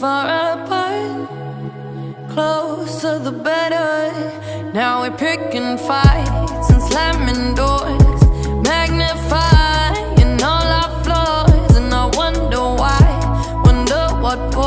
far apart. Closer the better. Now we're picking fights and slamming doors, magnifying all our flaws, and I wonder why, wonder what for.